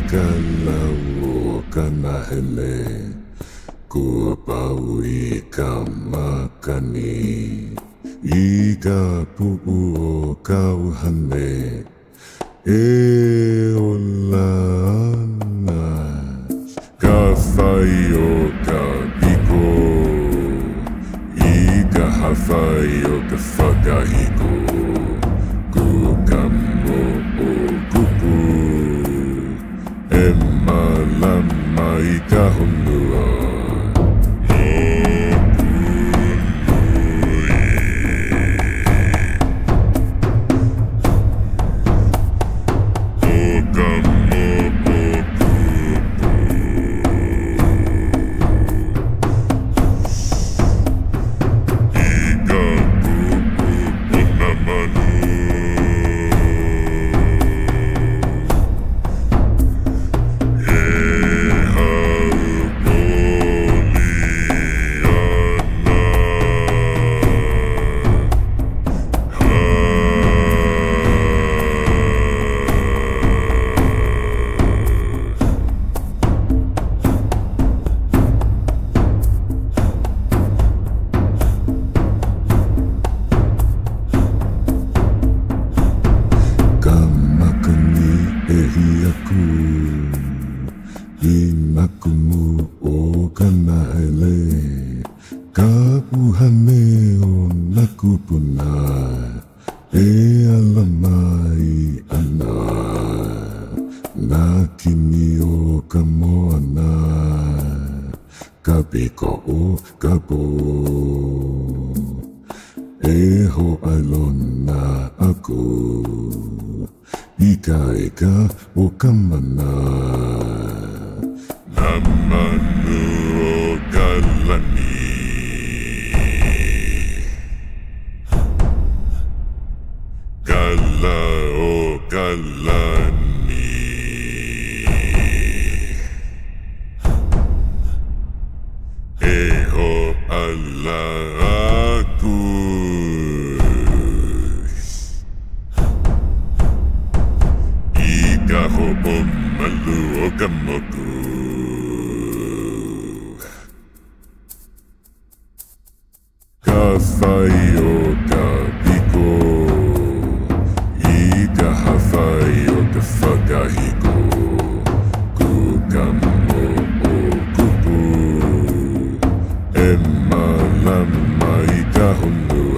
Ikalau kana hele Kua pau i ka makani. I ka pu'u o E ola ana. Ka whai o ka piko I ka hawhai o ka E malama i aku I makumu o kana hele Ka puhane o naku puna E ala mai ana Nā kimi o ka moana Ka piko o ka Eho alon na ako. Ikay eka o kamana. Namanu o kalani Kala o kalani Eho alani Open Melo Akamaku Kasai Oka Biko Ika Hasai Oka Sakahiko Kukan mo Okupu Emma Lamma Ika Honu